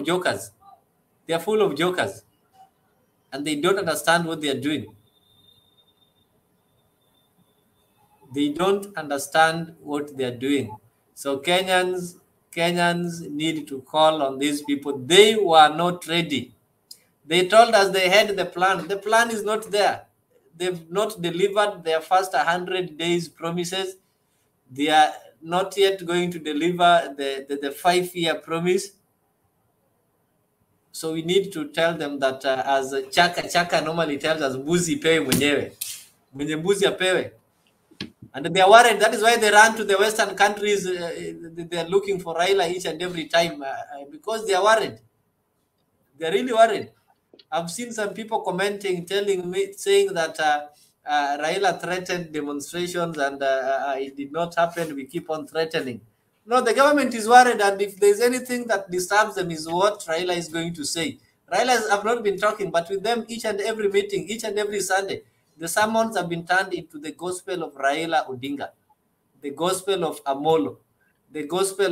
jokers. They are full of jokers. And they don't understand what they are doing. They don't understand what they are doing. So Kenyans, Kenyans need to call on these people. They were not ready. They told us they had the plan. The plan is not there. They've not delivered their first 100 days promises. They are not yet going to deliver the, the, the five year promise. So we need to tell them that uh, as Chaka Chaka normally tells us, mbuzi pewe mwenyewe. Mwenye mbuzi apewe. And they are worried. That is why they run to the Western countries. Uh, they are looking for Raila each and every time uh, because they are worried. They are really worried. I've seen some people commenting, telling me, saying that uh, uh, Raila threatened demonstrations and uh, it did not happen. We keep on threatening. No, the government is worried, and if there's anything that disturbs them, is what Raila is going to say. Raila have not been talking, but with them each and every meeting, each and every Sunday, the sermons have been turned into the gospel of Raila Odinga, the gospel of Amolo, the gospel of